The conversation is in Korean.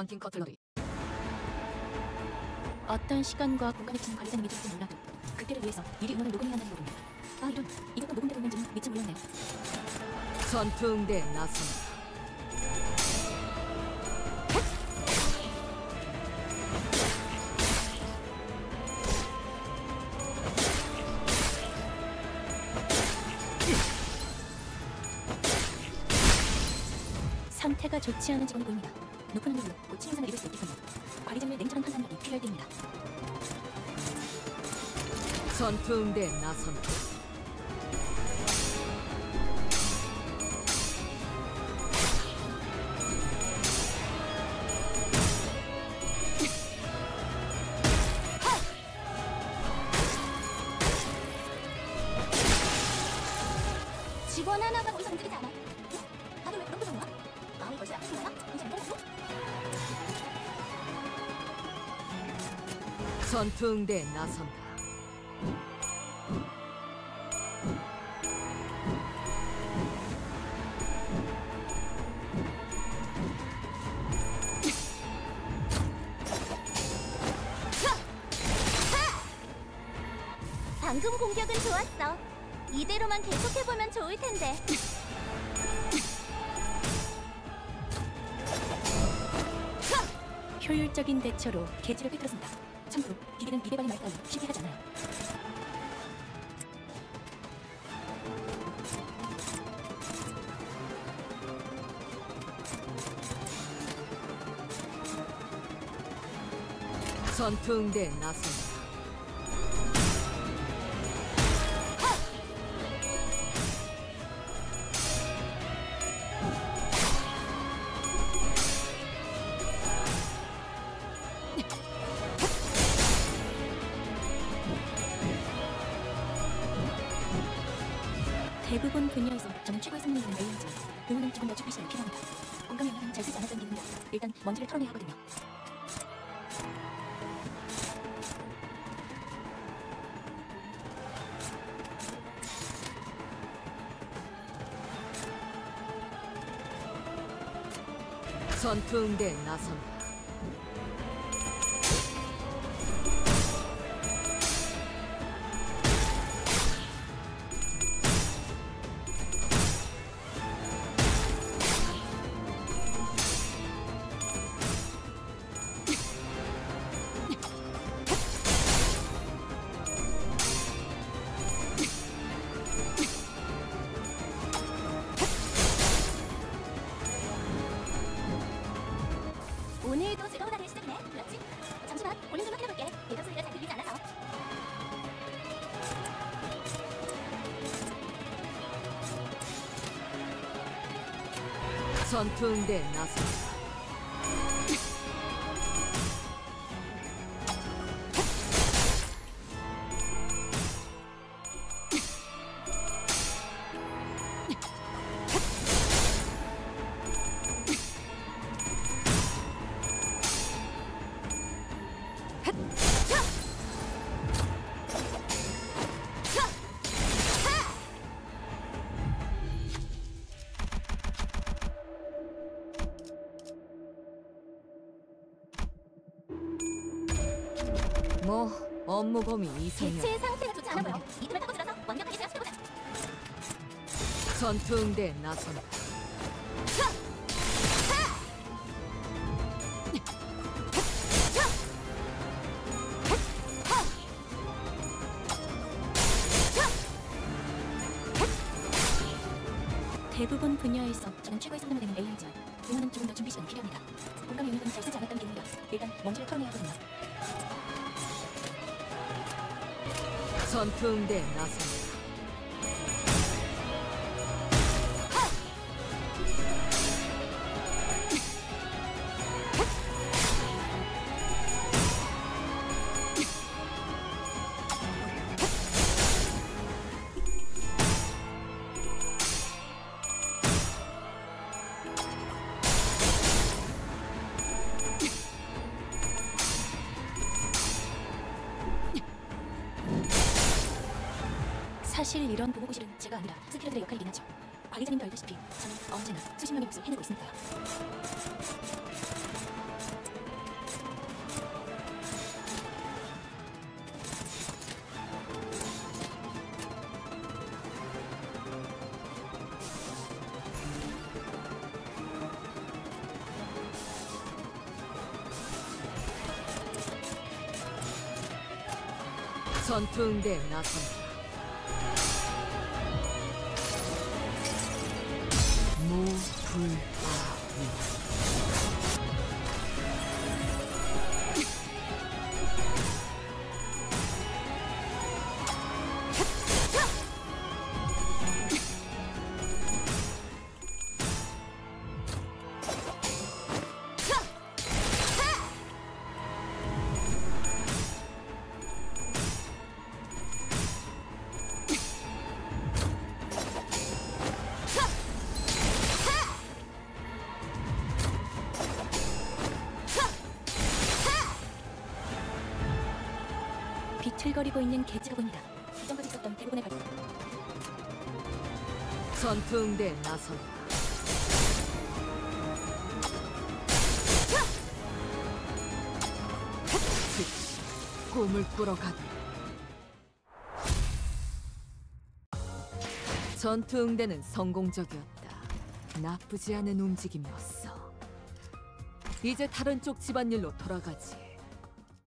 헌팅 커틀러리. 어떤 시간과 공간에 지금 관리자님이 될지 몰라도 그때를 위해서 미리 음원을 녹음해야 한다는 거군요. 아 이런 이것도 녹음되고 있는지는 미처 몰랐네요. 전투응대 나선. 상태가 좋지 않은 직원이 보입니다. 높은 확률로 고치 현상을 입을 수 있겠군요. 관리자님의 냉철한 판단력이 필요할 때입니다. 전투응대 나선. 직원 하나가 거기서 움직 전투 응대 나선다. 방금 공격은 좋았어. 이대로만 계속해보면 좋을 텐데. 효율적인 대처로 개지를 꿰뚫었습니다. 참고로 기계는 미래발이 말까지 쉽게 하지 않아요. 전투응대 나선 대부분 분야에서 저는 최고의 성능을 AI지만 응원은 조금 더 시간이 필요합니다. 공감 영역은 잘 쓰지 않았던 기분이라 일단 먼지를 털어내야 하거든요. 전투응대 나선 3分でなさ 뭐 업무 범위 이상형. 대체 상태가 좋지 않아 보여. 이 틈을 타고 들어서 완벽하게 제압시켜보자. 전투응대 나선다. 대부분 분야에서 저는 최고의 성능을 내는 AI지만 응원은 조금 더 준비 시간이 필요합니다. 공감 영역은 잘 쓰지 않았던 기분이라 일단 먼지를 털어내야 하거든요. 전투응대 나선 사실 이런 보고실은 제가 아니라 스키러들의 역할이긴 하죠. 관리자님도 알다시피 저는 언제나 수십 명의 몫을 해내고 있으니까요. 전투응대에 나선 다. 무 비틀거리고 있는 개체가 보인다. 이전까지 있었던 대부분의 발 전투응대에 나선다. 즉시 꿈을 꾸러 가다. 전투응대는 성공적이었다. 나쁘지 않은 움직임이었어. 이제 다른 쪽 집안일로 돌아가지.